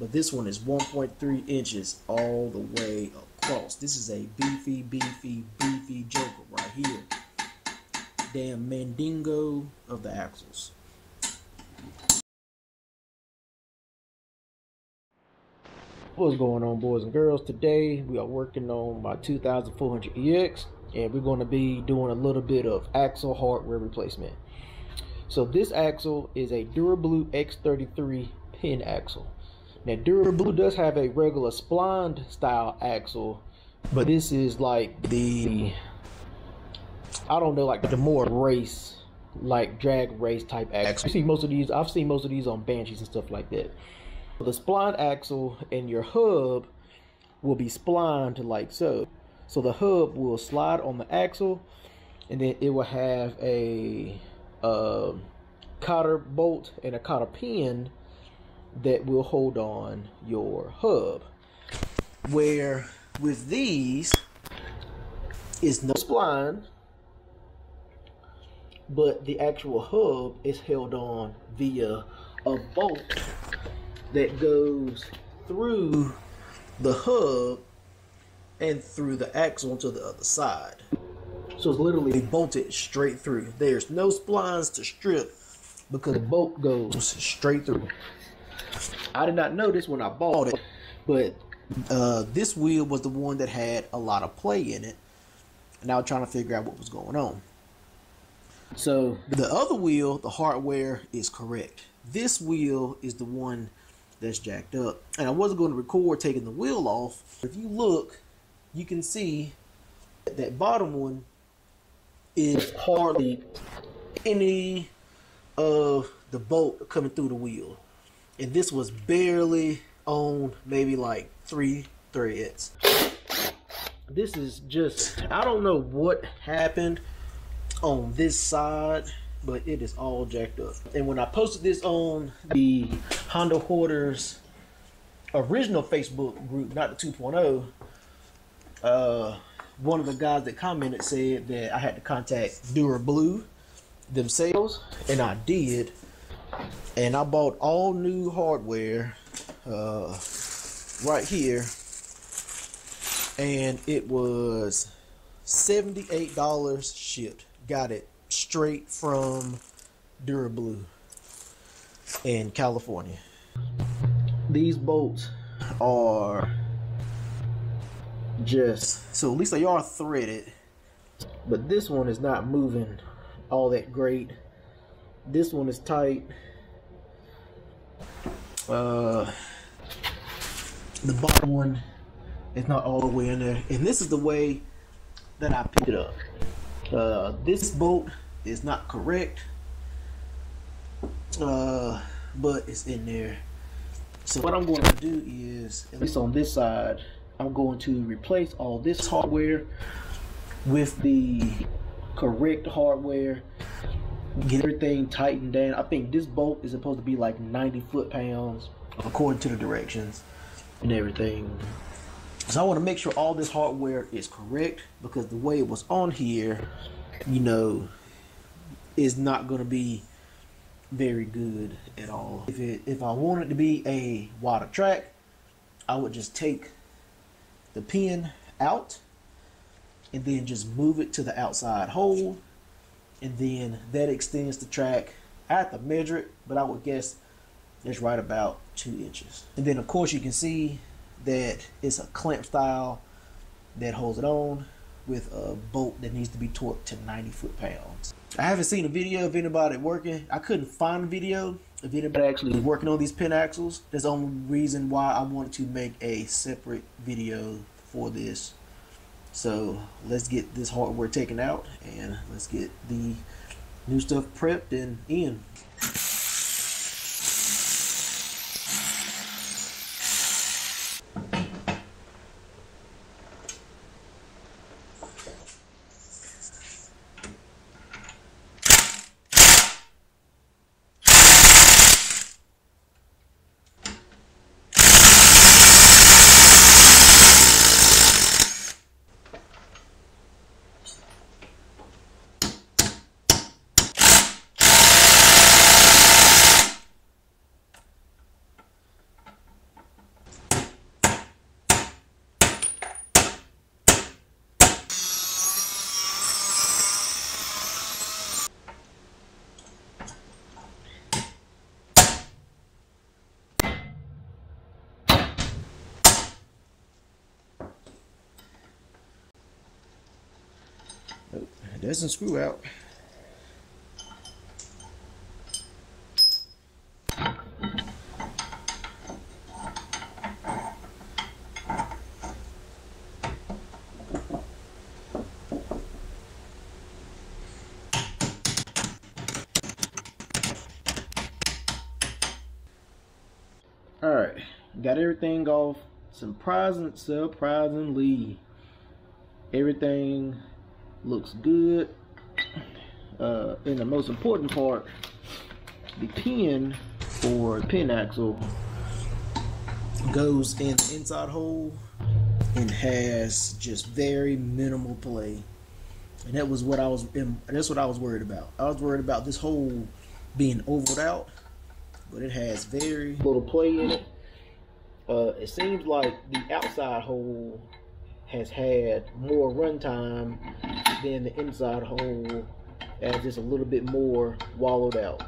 but this one is 1.3 inches all the way across. This is a beefy, beefy, beefy Joker right here. Damn Mandingo of the axles. What's going on, boys and girls? Today we are working on my 2400 EX, and we're going to be doing a little bit of axle hardware replacement. So this axle is a DuraBlue X33 pin axle. Now DuraBlue does have a regular splined style axle, but this is like the I don't know, like the more race, like drag race type axle. I see most of these. I've seen most of these on Banshees and stuff like that. The spline axle and your hub will be splined like so. So the hub will slide on the axle, and then it will have a uh, cotter bolt and a cotter pin that will hold on your hub. Where with these is no spline, but the actual hub is held on via a bolt that goes through the hub and through the axle to the other side. So it's literally bolted straight through. There's no splines to strip because the bolt goes straight through. I did not know this when I bought it, but uh, this wheel was the one that had a lot of play in it. And I was trying to figure out what was going on. So the other wheel, the hardware is correct. This wheel is the one that's jacked up. And I wasn't going to record taking the wheel off. If you look, you can see that, that bottom one is hardly any of the bolt coming through the wheel. And this was barely on maybe like three threads. This is just, I don't know what happened on this side, but it is all jacked up. And when I posted this on the Honda Hoarders original Facebook group, not the 2.0, uh, one of the guys that commented said that I had to contact DuraBlue themselves, and I did. And I bought all new hardware uh, right here, and it was $78 shipped. Got it straight from DuraBlue in California. These bolts are just so at least they are threaded but this one is not moving all that great this one is tight uh the bottom one is not all the way in there. And this is the way that I picked it up. Uh this bolt is not correct. Uh but it's in there. So what I'm going to do is at least on this side I'm going to replace all this hardware with the correct hardware get everything tightened down. I think this bolt is supposed to be like 90 foot pounds according to the directions and everything. So I want to make sure all this hardware is correct because the way it was on here you know is not going to be very good at all. If it if I want it to be a wider track I would just take the pin out and then just move it to the outside hole and then that extends the track I have to measure it but I would guess it's right about two inches. And then of course you can see that it's a clamp style that holds it on with a bolt that needs to be torqued to 90 foot pounds. I haven't seen a video of anybody working. I couldn't find a video of anybody actually working on these pin axles. That's the only reason why I wanted to make a separate video for this so let's get this hardware taken out and let's get the new stuff prepped and in doesn't screw out. All right, got everything off. Surprising, surprisingly, everything looks good. Uh, and the most important part, the pin for pin axle goes in the inside hole and has just very minimal play. And that was what I was. That's what I was worried about. I was worried about this hole being ovaled out but it has very little play in it. Uh, it seems like the outside hole has had more runtime than the inside hole as just a little bit more wallowed out.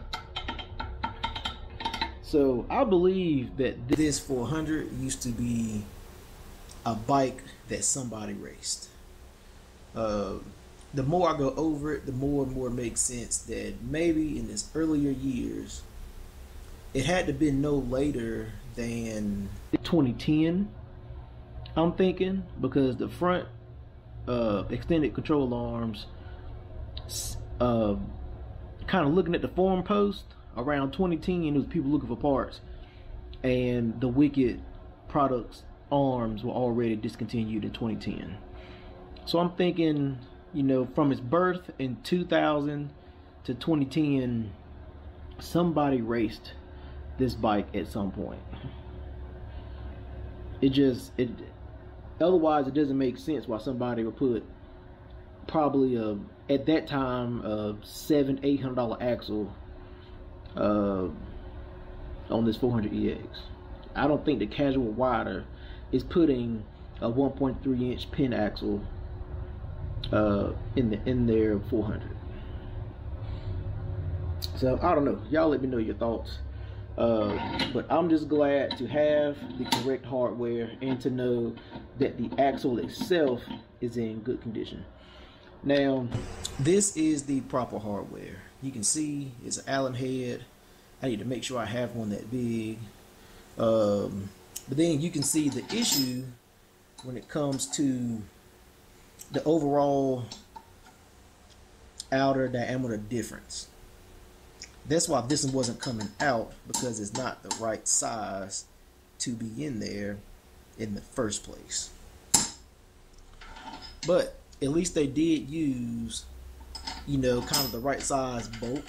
So I believe that this 400 used to be a bike that somebody raced. Uh, the more I go over it, the more and more it makes sense that maybe in its earlier years, it had to been no later than 2010 i'm thinking because the front uh, extended control arms uh, kind of looking at the forum post around 2010 it was people looking for parts and the wicked products arms were already discontinued in 2010 so i'm thinking you know from its birth in 2000 to 2010 somebody raced this bike at some point. It just it otherwise it doesn't make sense why somebody would put probably a at that time a seven eight hundred dollar axle uh, on this 400 EX. I don't think the casual rider is putting a 1.3 inch pin axle uh, in the in their 400. So I don't know. Y'all let me know your thoughts. Uh, but I'm just glad to have the correct hardware and to know that the axle itself is in good condition. Now, this is the proper hardware. You can see it's an Allen head. I need to make sure I have one that big. Um, but then you can see the issue when it comes to the overall outer diameter difference. That's why this one wasn't coming out because it's not the right size to be in there in the first place. But at least they did use, you know, kind of the right size bolt.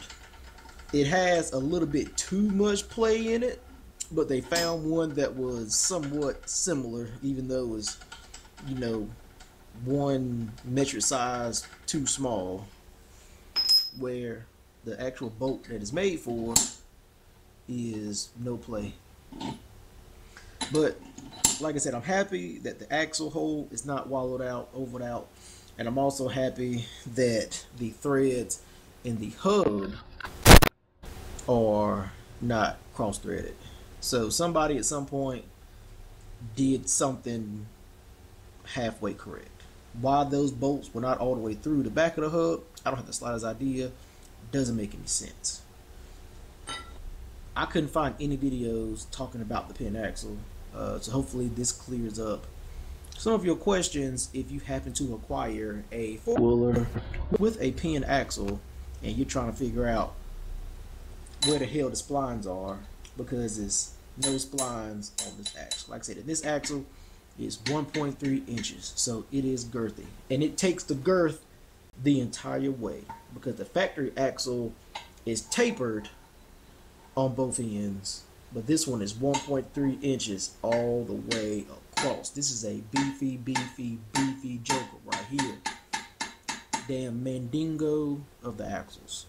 It has a little bit too much play in it, but they found one that was somewhat similar, even though it was, you know, one metric size too small, where the actual bolt that it's made for is no play. But like I said, I'm happy that the axle hole is not wallowed out, ovaled out, and I'm also happy that the threads in the hub are not cross-threaded. So somebody at some point did something halfway correct. Why those bolts were not all the way through the back of the hub, I don't have the slightest idea doesn't make any sense. I couldn't find any videos talking about the pin axle, uh, so hopefully this clears up some of your questions if you happen to acquire a four-wheeler with a pin axle and you're trying to figure out where the hell the splines are because there's no splines on this axle. Like I said, this axle is 1.3 inches, so it is girthy. And it takes the girth the entire way because the factory axle is tapered on both ends but this one is 1.3 inches all the way across. This is a beefy beefy beefy joker right here. Damn mandingo of the axles.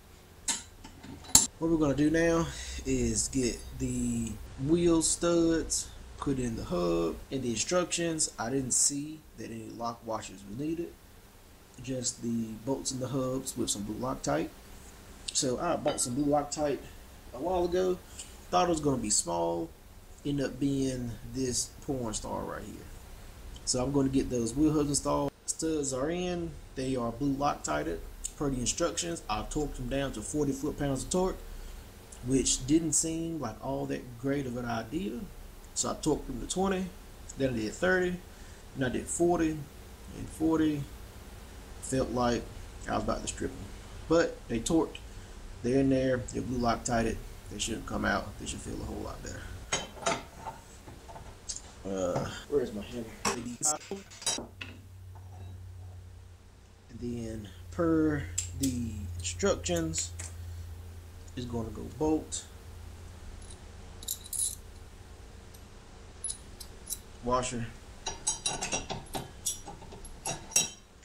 What we're going to do now is get the wheel studs put in the hub in the instructions. I didn't see that any lock washers were needed just the bolts and the hubs with some blue Loctite. So I bought some blue Loctite a while ago. Thought it was going to be small. End up being this porn star right here. So I'm going to get those wheel hubs installed. Studs are in. they are blue Loctited per the instructions. I torqued them down to 40 foot-pounds of torque, which didn't seem like all that great of an idea. So I torqued them to 20, then I did 30, and I did 40, and 40. Felt like I was about to strip them. But they torqued. They're in there. They're blue Loctited. They shouldn't come out. They should feel a whole lot better. Uh, where's my hammer? And then per the instructions is going to go bolt washer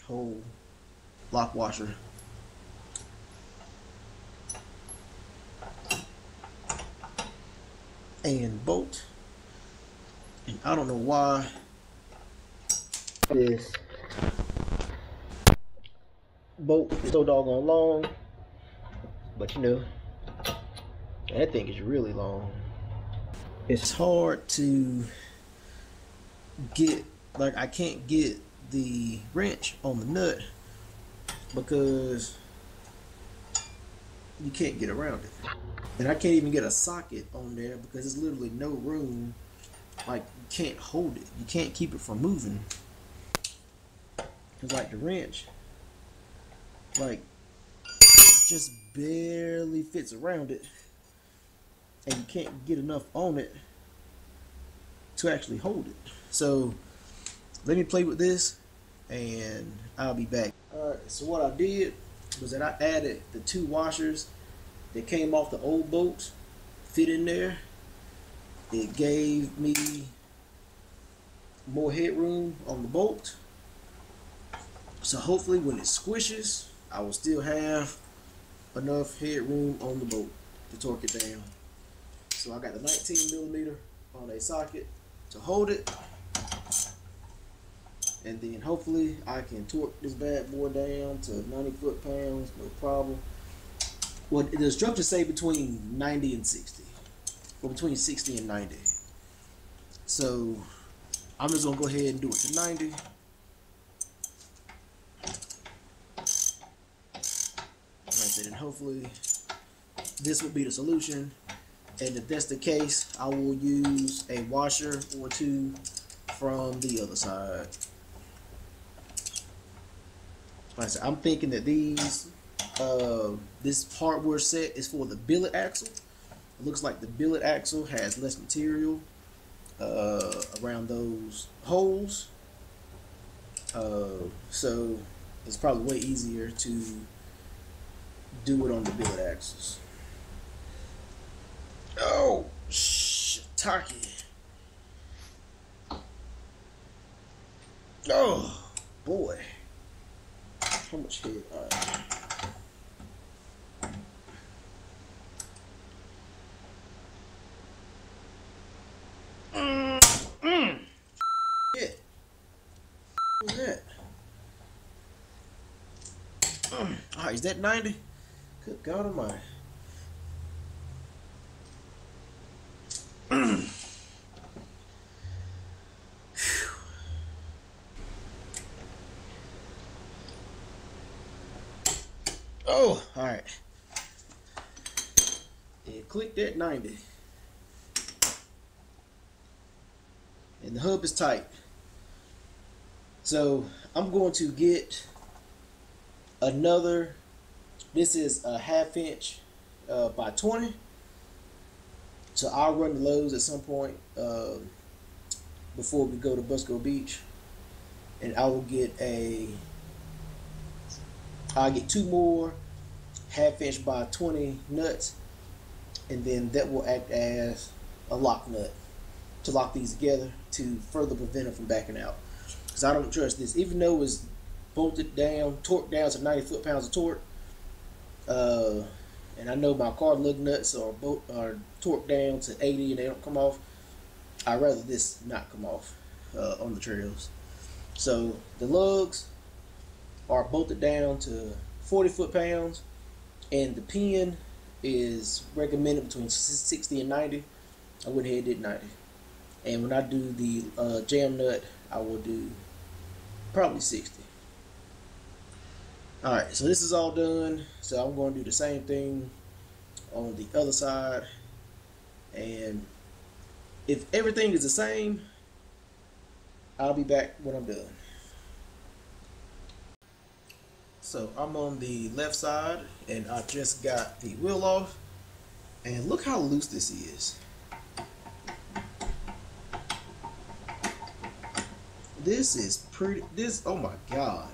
hole lock washer. And bolt. And I don't know why. This. Bolt is so doggone long. But you know that thing is really long. It's hard to get like I can't get the wrench on the nut because you can't get around it. And I can't even get a socket on there because there's literally no room. Like you can't hold it. You can't keep it from moving. Because like the wrench. Like just barely fits around it. And you can't get enough on it to actually hold it. So let me play with this and I'll be back alright so what I did was that I added the two washers that came off the old boats fit in there it gave me more headroom on the bolt so hopefully when it squishes I will still have enough headroom on the bolt to torque it down. So I got the 19 millimeter on a socket to hold it. And then hopefully I can torque this bad boy down to 90 foot pounds, no problem. Well, the instructions say between 90 and 60. Or between 60 and 90. So I'm just gonna go ahead and do it to 90. and hopefully this will be the solution and if that's the case I will use a washer or two from the other side like I said, I'm thinking that these uh, this hardware set is for the billet axle it looks like the billet axle has less material uh, around those holes uh, so it's probably way easier to do it on the billet axles. Oh, shiitake. Oh, boy. How much head? All right. Mm, mm. Yeah. What's that? Mm. mm. All right, mm. ah, is that 90? Good God Almighty. oh, all right. And click that 90. And the hub is tight. So I'm going to get another this is a half inch uh, by 20. So I'll run the Lowe's at some point uh, before we go to Busco Beach. And I will get a, I'll get two more half inch by 20 nuts. And then that will act as a lock nut to lock these together to further prevent it from backing out. Because I don't trust this. Even though it's bolted down, torqued down to 90 foot-pounds of torque, uh, and I know my car lug nuts are both are torqued down to 80 and they don't come off. I'd rather this not come off uh, on the trails. So the lugs are bolted down to 40 foot pounds, and the pin is recommended between 60 and 90. I went ahead and did 90. And when I do the uh, jam nut, I will do probably 60. All right, so this is all done. So I'm going to do the same thing on the other side. And if everything is the same, I'll be back when I'm done. So I'm on the left side and I just got the wheel off. And look how loose this is. This is pretty, this, oh my God.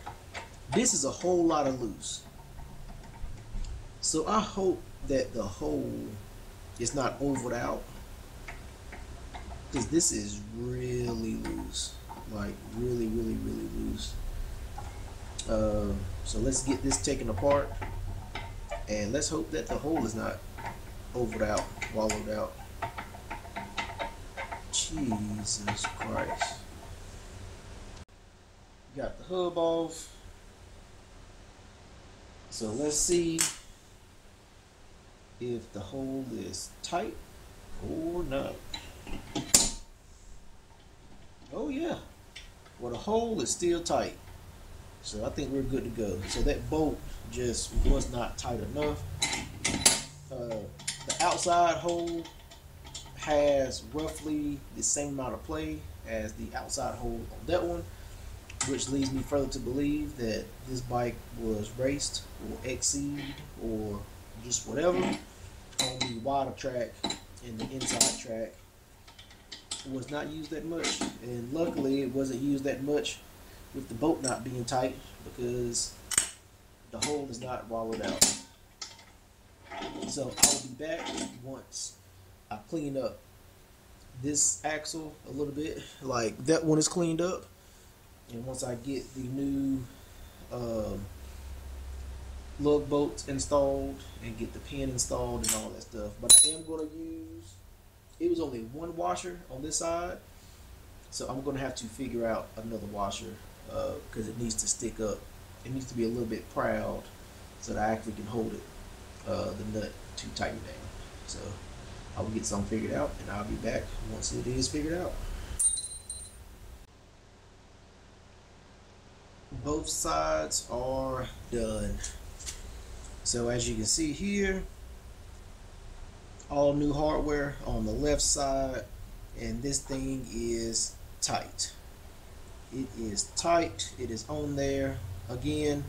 This is a whole lot of loose. So I hope that the hole is not ovaled out. Because this is really loose. Like really, really, really loose. Uh, so let's get this taken apart. And let's hope that the hole is not ovaled out, wallowed out. Jesus Christ. Got the hub off. So let's see if the hole is tight or not. Oh yeah. Well the hole is still tight. So I think we're good to go. So that bolt just was not tight enough. Uh, the outside hole has roughly the same amount of play as the outside hole on that one which leads me further to believe that this bike was raced or exceed or just whatever on the wider track and the inside track was not used that much and luckily it wasn't used that much with the bolt not being tight because the hole is not wallowed out so I will be back once I clean up this axle a little bit like that one is cleaned up and once I get the new um, lug bolts installed and get the pin installed and all that stuff. But I am going to use, it was only one washer on this side. So I'm going to have to figure out another washer because uh, it needs to stick up. It needs to be a little bit proud so that I actually can hold it, uh, the nut to tighten down. So I will get something figured out and I'll be back once it is figured out. both sides are done so as you can see here all new hardware on the left side and this thing is tight it is tight. It is on there. Again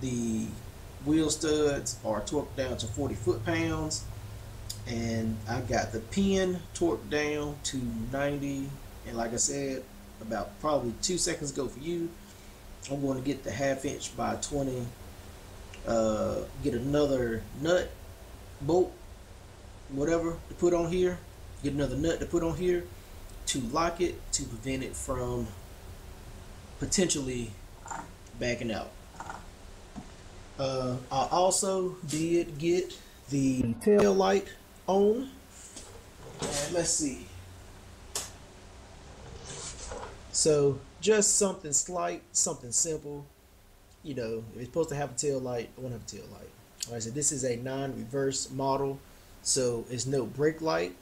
the wheel studs are torqued down to 40 foot-pounds and I got the pin torqued down to 90 and like I said about probably two seconds ago for you I'm going to get the half inch by 20 uh, get another nut bolt whatever to put on here get another nut to put on here to lock it to prevent it from potentially backing out uh, I also did get the tail light on and let's see so just something slight, something simple. You know, if it's supposed to have a tail light, I want to have a tail light. I said, this is a non-reverse model, so it's no brake light,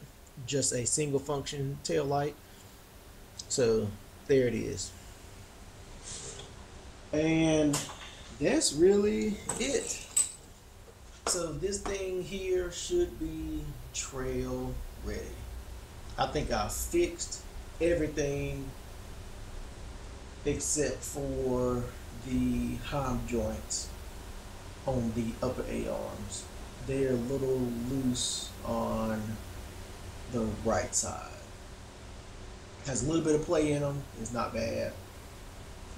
just a single function tail light. So there it is. And that's really it. So this thing here should be trail ready. I think I fixed everything except for the heim joints on the upper A arms. They're a little loose on the right side. Has a little bit of play in them. It's not bad.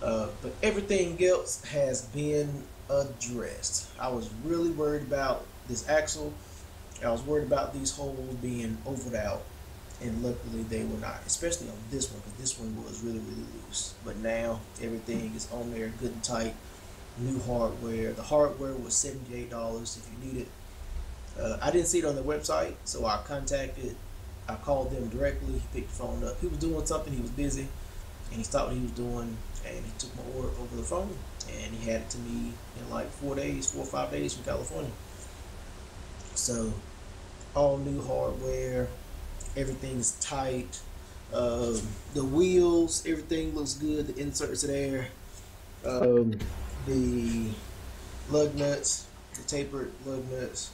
Uh, but everything else has been addressed. I was really worried about this axle. I was worried about these holes being ovaled out and luckily they were not, especially on this one because this one was really really loose. But now everything is on there, good and tight. New hardware. The hardware was seventy eight dollars if you need it. Uh, I didn't see it on the website, so I contacted. I called them directly. He picked the phone up. He was doing something. He was busy, and he stopped what he was doing, and he took my order over the phone, and he had it to me in like four days, four or five days from California. So, all new hardware everything's tight. Um, the wheels, everything looks good. The inserts are there. Um, the lug nuts, the tapered lug nuts,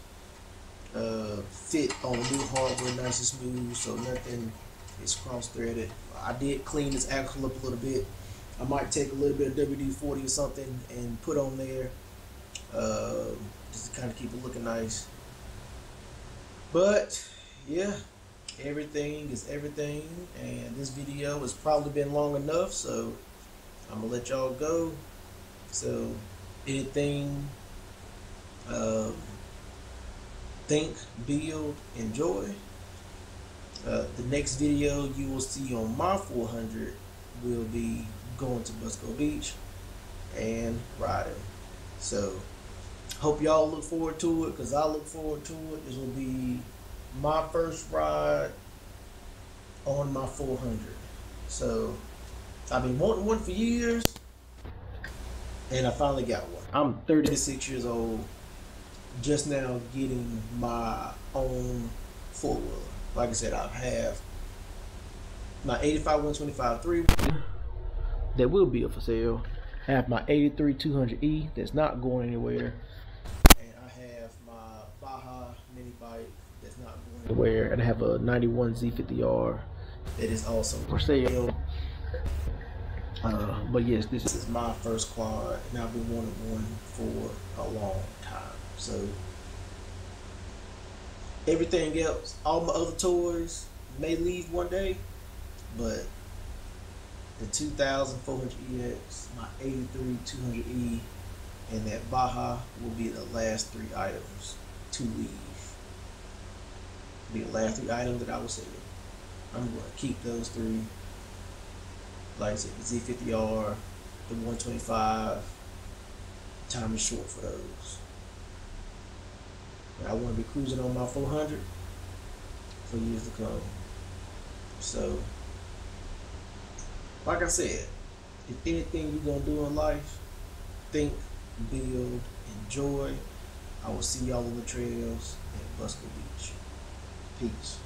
uh, fit on new hardware nice and smooth, so nothing is cross threaded. I did clean this axle up a little bit. I might take a little bit of WD-40 or something and put on there, uh, just to kind of keep it looking nice. But yeah, everything is everything, and this video has probably been long enough, so I'm gonna let y'all go. So anything, um, think, build, enjoy. Uh, the next video you will see on my 400 will be going to Busco Beach and riding. So hope y'all look forward to it because I look forward to it. This will be my first ride on my 400. So I've been wanting one for years and I finally got one. I'm 36 years old, just now getting my own four wheeler. Like I said, I have my 85 125 3 that will be up for sale. I have my 83 200E that's not going anywhere. And I have my Baja mini bike that's not going anywhere. And I have a 91 Z50R that is also for sale. Uh, but yes, this is my first quad, and I've been wanting one for a long time. So everything else, all my other toys may leave one day, but the 2400EX, my 83 200E, and that Baja will be the last three items to leave. Be the last three items that I will sell. I'm going to keep those three like I said, the Z50R, the 125. Time is short for those. I want to be cruising on my 400 for years to come. So, like I said, if anything you're going to do in life, think, build, enjoy. I will see y'all on the trails at Busco Beach. Peace.